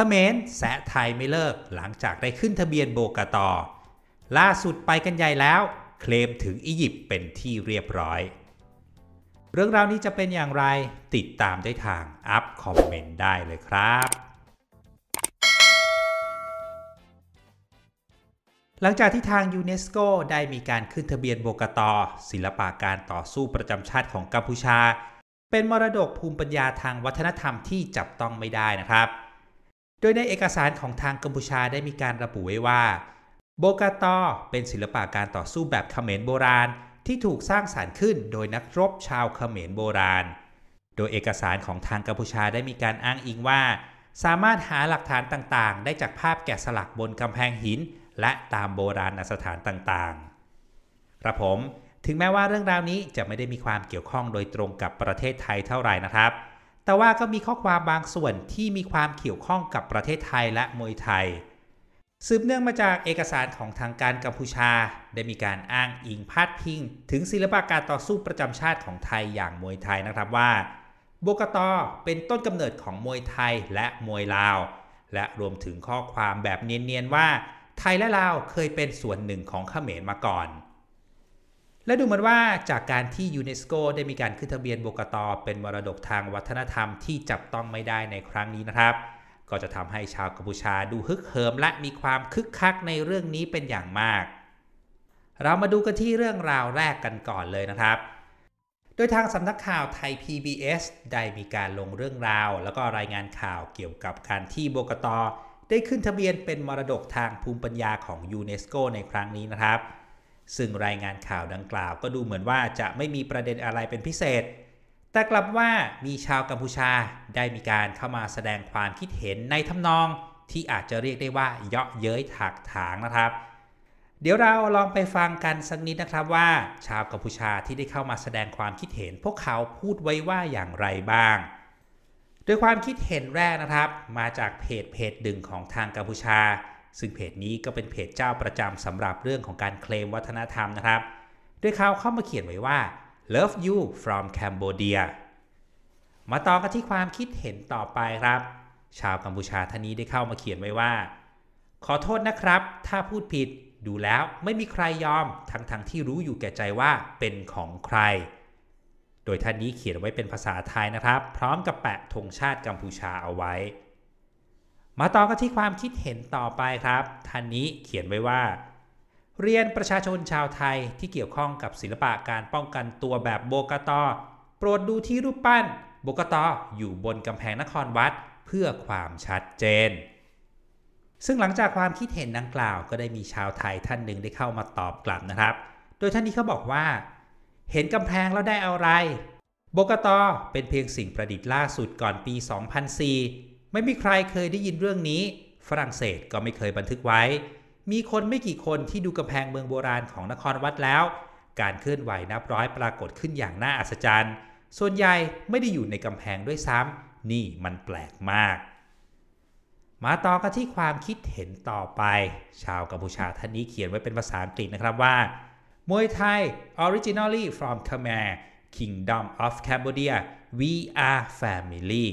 เขมรแซะไทยไม่เลิกหลังจากได้ขึ้นทะเบียนโบกตอ ล่าสุดไปกันใหญ่แล้ว เคลมถึงอียิปต์เป็นที่เรียบร้อย เรื่องราวนี้จะเป็นอย่างไรติดตามได้ทางอัพคอมเมนต์ได้เลยครับหลังจากที่ทางยูเนสโกได้มีการขึ้นทะเบียนโบกตอ ศิลปะการต่อสู้ประจำชาติของกัมพูชา เป็นมรดกภูมิปัญญาทางวัฒนธรรมที่จับต้องไม่ได้นะครับ โดยในเอกสารของทางกัมพูชาได้มีการระบุไว้ว่า โบกาตอเป็นศิลปะการต่อสู้แบบเขมรโบราณ ที่ถูกสร้างสารรค์ขึ้นโดยนักรบชาวเขมรโบราณ โดยเอกสารของทางกัมพูชาได้มีการอ้างอิงว่า สามารถหาหลักฐานต่างๆ ได้จากภาพแกะสลักบนกำแพงหิน และตามโบราณสถานต่างๆครับผม ถึงแม้ว่าเรื่องราวนี้จะไม่ได้มีความเกี่ยวข้องโดยตรงกับประเทศไทยเท่าไหร่นะครับ แต่ว่าก็มีข้อความบางส่วนที่มีความเกี่ยวข้องกับประเทศไทยและมวยไทย สืบเนื่องมาจากเอกสารของทางการกัมพูชา ได้มีการอ้างอิงพาดพิง ถึงศิลปะการต่อสู้ประจำชาติของไทยอย่างมวยไทยนะครับว่าโบกตอเป็นต้นกำเนิดของมวยไทยและมวยลาว และรวมถึงข้อความแบบเนียนๆว่า ไทยและลาวเคยเป็นส่วนหนึ่งของเขมรมาก่อน และดูเหมือนว่าจากการที่ยูเนสโกได้มีการขึ้นทะเบียนโบกตอเป็นมรดกทางวัฒนธรรมที่จับต้องไม่ได้ในครั้งนี้นะครับ ก็จะทำให้ชาวกัมพูชาดูฮึกเหิมและมีความคึกคักในเรื่องนี้เป็นอย่างมาก เรามาดูกันที่เรื่องราวแรกกันก่อนเลยนะครับ โดยทางสำนักข่าวไทย PBS ได้มีการลงเรื่องราว แล้วก็รายงานข่าวเกี่ยวกับการที่โบกตอได้ขึ้นทะเบียนเป็นมรดกทางภูมิปัญญาของยูเนสโกในครั้งนี้นะครับ ซึ่งรายงานข่าวดังกล่าวก็ดูเหมือนว่าจะไม่มีประเด็นอะไรเป็นพิเศษ แต่กลับว่ามีชาวกัมพูชาได้มีการเข้ามาแสดงความคิดเห็นในทำนองที่อาจจะเรียกได้ว่าเยาะเย้ยถากถางนะครับ เดี๋ยวเราลองไปฟังกันสักนิดนะครับว่า ชาวกัมพูชาที่ได้เข้ามาแสดงความคิดเห็น พวกเขาพูดไว้ว่าอย่างไรบ้าง โดยความคิดเห็นแรกนะครับ มาจากเพจเพจดึงของทางกัมพูชา ซึ่งเพจนี้ก็เป็นเพจเจ้าประจำสำหรับเรื่องของการเคลมวัฒนธรรมนะครับ โดยเขาเข้ามาเขียนไว้ว่า love you from Cambodia มาต่อกันที่ความคิดเห็นต่อไปครับ ชาวกัมพูชาท่านนี้ได้เข้ามาเขียนไว้ว่า ขอโทษนะครับ ถ้าพูดผิดดูแล้วไม่มีใครยอม ทั้งๆทที่รู้อยู่แก่ใจว่าเป็นของใคร โดยท่านนี้เขียนไว้เป็นภาษาไทยนะครับ พร้อมกับแปะธงชาติกัมพูชาเอาไว้ มาต่อกันที่ความคิดเห็นต่อไปครับท่านนี้เขียนไว้ว่า เรียนประชาชนชาวไทยที่เกี่ยวข้องกับศิลปะการป้องกันตัวแบบโบกตอโปรดดูที่รูปปั้นโบกตออยู่บนกำแพงนครวัด เพื่อความชัดเจน ซึ่งหลังจากความคิดเห็นดังกล่าวก็ได้มีชาวไทยท่านหนึ่งได้เข้ามาตอบกลับนะครับ โดยท่านนี้เขาบอกว่า เห็นกำแพงแล้วได้อะไรโบกตอเป็นเพียงสิ่งประดิษฐ์ล่าสุดก่อนปี 2004 ไม่มีใครเคยได้ยินเรื่องนี้ ฝรั่งเศสก็ไม่เคยบันทึกไว้ มีคนไม่กี่คนที่ดูกำแพงเมืองโบราณของนครวัดแล้ว การเคลื่อนไหวนับร้อยปรากฏขึ้นอย่างน่าอัศจรรย์ ส่วนใหญ่ไม่ได้อยู่ในกำแพงด้วยซ้ำนี่มันแปลกมาก มาต่อกันที่ความคิดเห็นต่อไป ชาวกัมพูชาท่านนี้เขียนไว้เป็นภาษาอังกฤษนะครับว่ามวยไทย originally from Khmer Kingdom of Cambodia we are family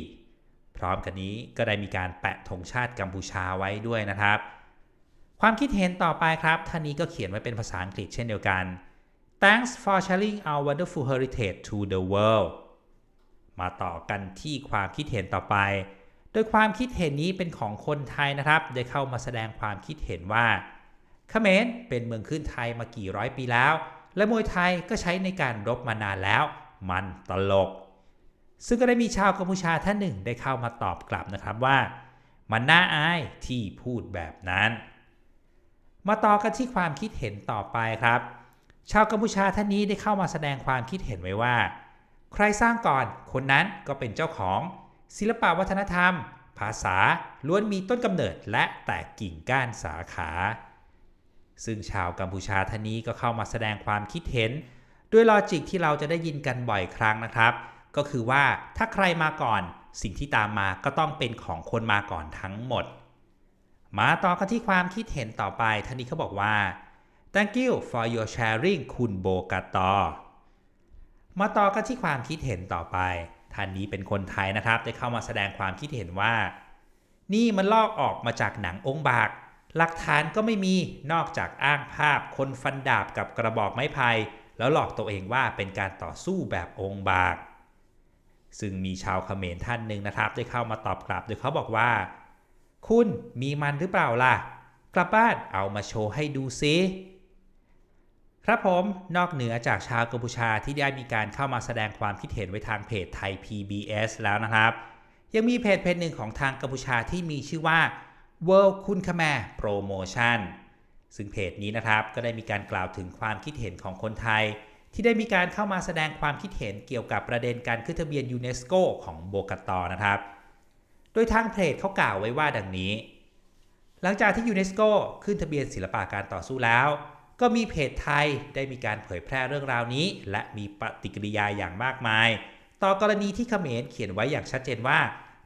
พร้อมกันนี้ก็ได้มีการแปะธงชาติกัมพูชาไว้ด้วยนะครับ ความคิดเห็นต่อไปครับท่านนี้ก็เขียนไว้เป็นภาษาอังกฤษเช่นเดียวกัน Thanks for sharing our wonderful heritage to the world มาต่อกันที่ความคิดเห็นต่อไป โดยความคิดเห็นนี้เป็นของคนไทยนะครับ ได้เข้ามาแสดงความคิดเห็นว่าเขมรเป็นเมืองขึ้นไทยมากี่ร้อยปีแล้ว และมวยไทยก็ใช้ในการรบมานานแล้ว มันตลก ซึ่งก็ได้มีชาวกัมพูชาท่านหนึ่งได้เข้ามาตอบกลับนะครับว่า มันน่าอายที่พูดแบบนั้น มาต่อกันที่ความคิดเห็นต่อไปครับ ชาวกัมพูชาท่านนี้ได้เข้ามาแสดงความคิดเห็นไว้ว่า ใครสร้างก่อนคนนั้นก็เป็นเจ้าของ ศิลปวัฒนธรรม ภาษาล้วนมีต้นกำเนิดและแตกกิ่งก้านสาขา ซึ่งชาวกัมพูชาท่านนี้ก็เข้ามาแสดงความคิดเห็น ด้วยลอจิกที่เราจะได้ยินกันบ่อยครั้งนะครับ ก็คือว่าถ้าใครมาก่อนสิ่งที่ตามมาก็ต้องเป็นของคนมาก่อนทั้งหมด มาต่อกันที่ความคิดเห็นต่อไปท่านนี้เขาบอกว่า thank you for your sharing คุณโบกาตอมาต่อกันที่ความคิดเห็นต่อไปท่านนี้เป็นคนไทยนะครับ ได้เข้ามาแสดงความคิดเห็นว่า นี่มันลอกออกมาจากหนังองค์บาก หลักฐานก็ไม่มีนอกจากอ้างภาพ คนฟันดาบกับกระบอกไม้ไผ่แล้วหลอกตัวเองว่าเป็นการต่อสู้แบบองค์บาก ซึ่งมีชาวเขมรท่านหนึ่งนะครับ ได้เข้ามาตอบกลับโดยเขาบอกว่า คุณมีมันหรือเปล่าล่ะ กลับบ้านเอามาโชว์ให้ดูซิครับผมนอกเหนือจากชาวกัมพูชาที่ได้มีการเข้ามาแสดงความคิดเห็นไว้ทางเพจไทย PBS แล้วนะครับ ยังมีเพจเพจหนึ่งของทางกัมพูชาที่มีชื่อว่า World คุณคแม Promotion ซึ่งเพจนี้นะครับก็ได้มีการกล่าวถึงความคิดเห็นของคนไทย ที่ได้มีการเข้ามาแสดงความคิดเห็นเกี่ยวกับประเด็นการขึ้นทะเบียนยูเนสโกของโบกตอนะครับ โดยทางเพจเขากล่าวไว้ว่าดังนี้ หลังจากที่ยูเนสโกขึ้นทะเบียนศิลปะการต่อสู้แล้ว ก็มีเพจไทยได้มีการเผยแพร่เรื่องราวนี้ และมีปฏิกิริยาอย่างมากมาย ต่อกรณีที่เขมรเขียนไว้อย่างชัดเจนว่า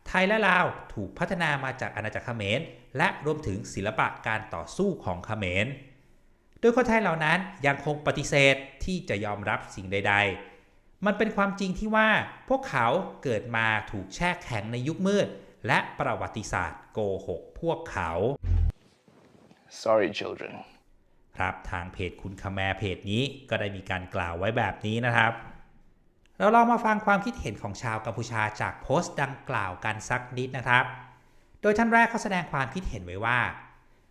ไทยและลาวถูกพัฒนามาจากอาณาจักรเขมรและรวมถึงศิลปะการต่อสู้ของเขมร โดยคนไทยเหล่านั้นยังคงปฏิเสธที่จะยอมรับสิ่งใด ๆ มันเป็นความจริงที่ว่าพวกเขาเกิดมาถูกแช่แข็งในยุคมืด และประวัติศาสตร์โกหกพวกเขา Sorry, children. ครับทางเพจคุณคาแมเพจนี้ก็ได้มีการกล่าวไว้แบบนี้นะครับ เราลองมาฟังความคิดเห็นของชาวกัมพูชาจากโพสต์ดังกล่าวกันสักนิดนะครับ โดยท่านแรกเขาแสดงความคิดเห็นไว้ว่า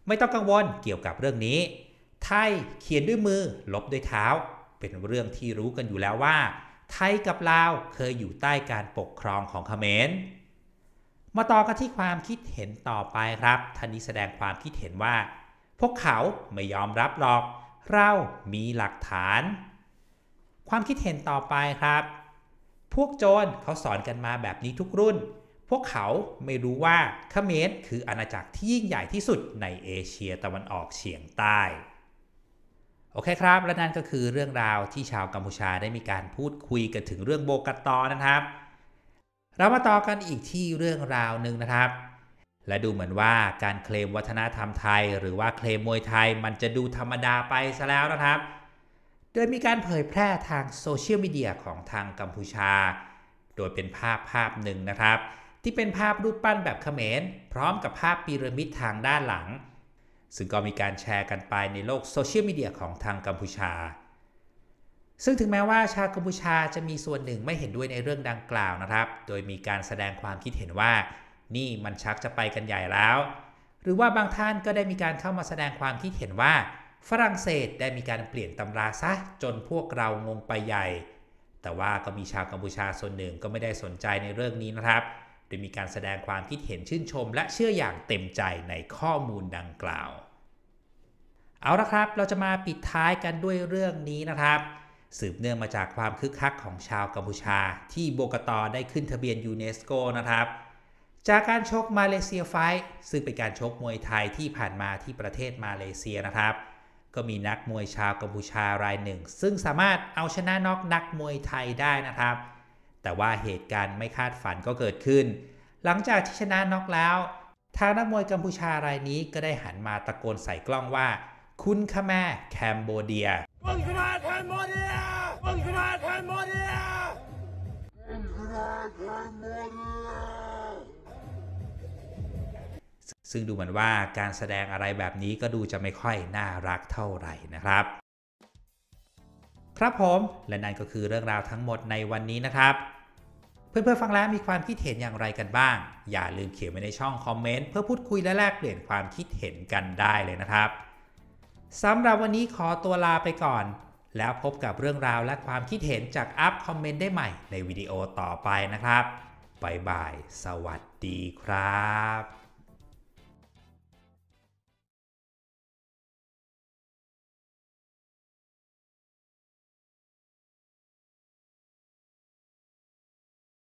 ไม่ต้องกังวลเกี่ยวกับเรื่องนี้ ไทยเขียนด้วยมือลบด้วยเท้า เป็นเรื่องที่รู้กันอยู่แล้วว่า ไทยกับลาวเคยอยู่ใต้การปกครองของเขมรมาต่อกันที่ความคิดเห็นต่อไปครับท่านนี้แสดงความคิดเห็นว่า พวกเขาไม่ยอมรับหรอก เรามีหลักฐาน ความคิดเห็นต่อไปครับ พวกโจรเขาสอนกันมาแบบนี้ทุกรุ่น พวกเขาไม่รู้ว่าเขมรคืออาณาจักรที่ยิ่งใหญ่ที่สุดในเอเชียตะวันออกเฉียงใต้ โอเคครับ และนั่นก็คือเรื่องราวที่ชาวกัมพูชาได้มีการพูดคุยกันถึงเรื่องโบกตอนะครับ เรามาต่อกันอีกที่เรื่องราวหนึ่งนะครับ และดูเหมือนว่าการเคลมวัฒนธรรมไทย หรือว่าเคลมมวยไทยมันจะดูธรรมดาไปซะแล้วนะครับ โดยมีการเผยแพร่ทางโซเชียลมีเดียของทางกัมพูชา โดยเป็นภาพภาพหนึ่งนะครับ ที่เป็นภาพรูปปั้นแบบเขมรพร้อมกับภาพพีระมิดทางด้านหลัง ซึ่งก็มีการแชร์กันไปในโลกโซเชียลมีเดียของทางกัมพูชา ซึ่งถึงแม้ว่าชาวกัมพูชาจะมีส่วนหนึ่งไม่เห็นด้วยในเรื่องดังกล่าวนะครับ โดยมีการแสดงความคิดเห็นว่า นี่มันชักจะไปกันใหญ่แล้ว หรือว่าบางท่านก็ได้มีการเข้ามาแสดงความคิดเห็นว่า ฝรั่งเศสได้มีการเปลี่ยนตำราซะจนพวกเรางงไปใหญ่ แต่ว่าก็มีชาวกัมพูชาส่วนหนึ่งก็ไม่ได้สนใจในเรื่องนี้นะครับ โดยมีการแสดงความคิดเห็นชื่นชม และเชื่ออย่างเต็มใจในข้อมูลดังกล่าว เอาละครับ เราจะมาปิดท้ายกันด้วยเรื่องนี้นะครับ สืบเนื่องมาจากความคึกคักของชาวกัมพูชา ที่โบกตอได้ขึ้นทะเบียนยูเนสโกนะครับ จากการชกมาเลเซียไฟท์ซึ่งเป็นการชกมวยไทยที่ผ่านมาที่ประเทศมาเลเซียนะครับก็มีนักมวยชาวกัมพูชารายหนึ่ง ซึ่งสามารถเอาชนะน็อกนักมวยไทยได้นะครับ แต่ว่าเหตุการณ์ไม่คาดฝันก็เกิดขึ้น หลังจากที่ชนะน็อกแล้ว ทางนักมวยกัมพูชารายนี้ก็ได้หันมาตะโกนใส่กล้องว่า คุณขแม่แคมโบเดีย Welcome out, Cambodia! Welcome out, Cambodia! ซึ่งดูเหมือนว่าการแสดงอะไรแบบนี้ก็ดูจะไม่ค่อยน่ารักเท่าไหร่นะครับ ครับผมและนั่นก็คือเรื่องราวทั้งหมดในวันนี้นะครับ เพื่อนๆฟังแล้วมีความคิดเห็นอย่างไรกันบ้าง อย่าลืมเขียนไว้ในช่องคอมเมนต์เพื่อพูดคุยและแลกเปลี่ยนความคิดเห็นกันได้เลยนะครับสำหรับวันนี้ขอตัวลาไปก่อน แล้วพบกับเรื่องราวและความคิดเห็นจากอัพคอมเมนต์ได้ใหม่ในวิดีโอต่อไปนะครับ bye bye สวัสดีครับ